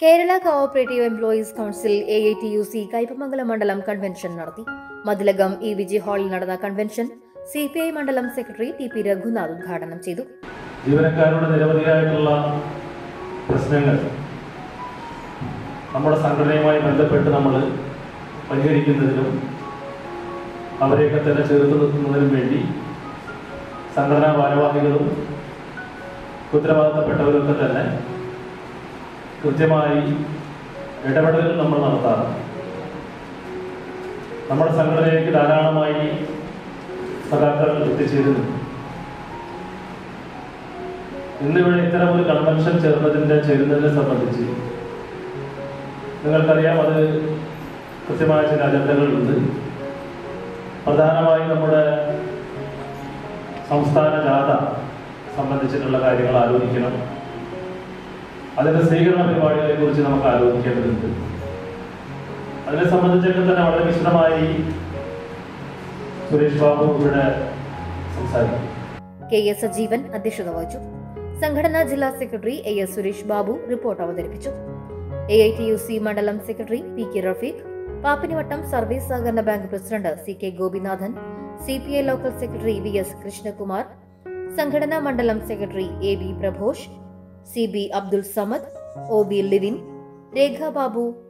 Kerala cooperative employees council A I T U C Kaipamangalam മണ്ഡലം convention നടത്തി. മതിലകം ഇ വിജി ഹാളിൽ നടന്ന കൺവെൻഷൻ സി പി ഐ മണ്ഡലം സെക്രട്ടറി ടി പി രഘുനാഥ് ഉദ്ഘാടനം ചെയ്തു. ജീവനക്കാരുടെ നിരവധിയായിട്ടുള്ള പ്രശ്നങ്ങൾ നമ്മുടെ സംഘടനയുമായി ബന്ധപ്പെട്ട് നമ്മൾ പരിഹരിക്കുന്നതിനും അവരെയൊക്കെ തന്നെ ചേർത്ത് നിർത്തുന്നതിനും വേണ്ടി സംഘടനാ ഭാരവാഹികളും ഉത്തരവാദിത്തപ്പെട്ടവരൊക്കെ തന്നെ കൃത്യമായി ഇടപെടലുകൾ നമ്മൾ നടത്താറുണ്ട് നമ്മുടെ സംഘടനയിലേക്ക് ധാരാളമായി സഖാക്കൾ എത്തിച്ചേരുന്നു. ഇന്നിവിടെ ഇത്തരം ഒരു കൺവെൻഷൻ ചേർന്നതിന്റെ ചേരുന്നതിനെ സംബന്ധിച്ച് നിങ്ങൾക്കറിയാം അത് കൃത്യമായ ചില അജണ്ടകളുണ്ട്. പ്രധാനമായി നമ്മുടെ സംസ്ഥാന ജാഥ സംബന്ധിച്ചിട്ടുള്ള കാര്യങ്ങൾ ആലോചിക്കണം. അതിന്റെ സ്വീകരണ പരിപാടികളെ കുറിച്ച് നമുക്ക് ആലോചിക്കേണ്ടതുണ്ട്. അതിനെ സംബന്ധിച്ചൊക്കെ തന്നെ വളരെ വിശദമായി സുരേഷ് ബാബു ഇവിടെ സംസാരിക്കും. കെ എസ് സജീവൻ അധ്യക്ഷത വഹിച്ചു. സംഘടനാ ജില്ലാ secretary A S Suresh Babu report അവതരിപ്പിച്ചു. A I T U C മണ്ഡലം secretary P K Rafeeq Pappinivattam service സഹകരണ bank president C K Gopinathan C P I local secretary V S Krishnakumar സംഘടനാ മണ്ഡലം secretary A B Prabhosh C B Abdul Samad O B Livin Rekha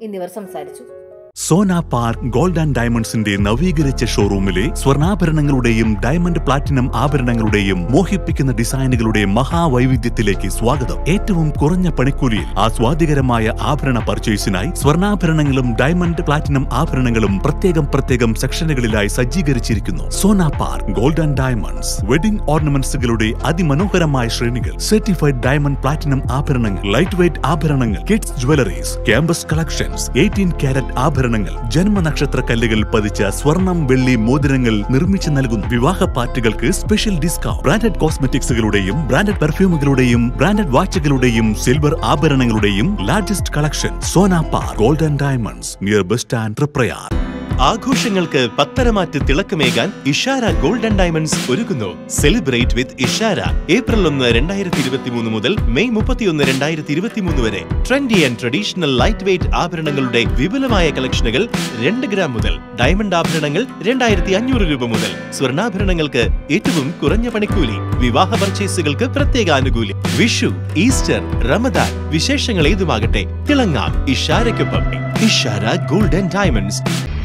എന്നിവർ സംസാരിച്ചു. Sona park gold and ഡയമണ്ട്സിന്റെ നവീകരിച്ച ഷോറൂമിലെ സ്വർണാഭരണങ്ങളുടെയും diamond platinum ആഭരണങ്ങളുടെയും മോഹിപ്പിക്കുന്ന ഡിസൈനുകളുടെ മഹാവൈവിധ്യത്തിലേക്ക് സ്വാഗതം. ഏറ്റവും കുറഞ്ഞ പണിക്കൂലിയിൽ ആസ്വാദികരമായ ആഭരണ പർച്ചേസിനായി സ്വർണാഭരണങ്ങളും ഡയമണ്ട് പ്ലാറ്റിനം ആഭരണങ്ങളും പ്രത്യേകം പ്രത്യേകം സെക്ഷനുകളിലായി സജ്ജീകരിച്ചിരിക്കുന്നു. Sona park gold and diamonds wedding ഓർണമെന്റ്സുകളുടെ അതിമനോഹരമായ ശ്രേണികൾ സർട്ടിഫൈഡ് ഡയമണ്ട് പ്ലാറ്റിനം ആഭരണങ്ങൾ ലൈറ്റ് വെയ്റ്റ് ആഭരണങ്ങൾ kids jewelleries campus collections eighteen carat ആഭരണങ്ങൾ ജന്മനക്ഷത്ര കല്ലുകൾ പതിച്ച സ്വർണം വെള്ളി മോതിരങ്ങൾ നിർമ്മിച്ചു നൽകുന്നു വിവാഹ പാർട്ടികൾക്ക് സ്പെഷ്യൽ ഡിസ്കൗണ്ട് ബ്രാൻഡഡ് കോസ്മെറ്റിക്സുകളുടെയും ബ്രാൻഡഡ് പെർഫ്യൂമുകളുടെയും ബ്രാൻഡഡ് വാച്ചുകളുടെയും silver ആഭരണങ്ങളുടെയും largest collection Sonapar golden gold diamonds near bus stand Triprayar ആഘോഷങ്ങൾക്ക് പത്തരമാറ്റ് തിളക്കമേകാൻ ഇഷാര ഗോൾഡൻ ഡയമണ്ട്സ് ഒരുക്കുന്നു. Celebrate with Ishara. ഏപ്രിൽ ഒന്ന് രണ്ടായിരത്തി ഇരുപത്തി മൂന്ന് മുതൽ മെയ് മുപ്പത്തിയൊന്ന് രണ്ടായിരത്തി ഇരുപത്തി മൂന്ന് വരെ. Trendy and traditional light weight ആഭരണങ്ങളുടെ വിപുലമായ കളക്ഷനുകൾ രണ്ട് ഗ്രാം മുതൽ. ഡയമണ്ട് ആഭരണങ്ങൾ രണ്ടായിരത്തി അഞ്ഞൂറ് രൂപ മുതൽ. സ്വർണാഭരണങ്ങൾക്ക് ഏറ്റവും കുറഞ്ഞ പണിക്കൂലി. വിവാഹ പർച്ചേസുകൾക്ക് പ്രത്യേക ആനുകൂല്യം. വിഷു ഈസ്റ്റർ റമദാൻ വിശേഷങ്ങൾ ഏതുമാകട്ടെ? തിളങ്ങാം. ഇഷാരയ്ക്കൊപ്പം. Ishara golden diamonds.